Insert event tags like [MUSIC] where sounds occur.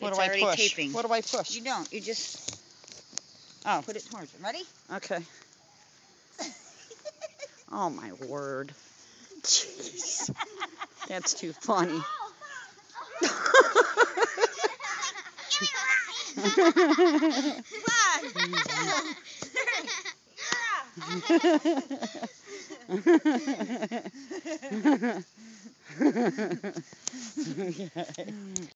What it's do I push? taping. What do I push? You don't. You just Oh, put it towards it. Ready? okay. Oh my word. Jeez. That's too funny. [LAUGHS] [LAUGHS] [LAUGHS] okay.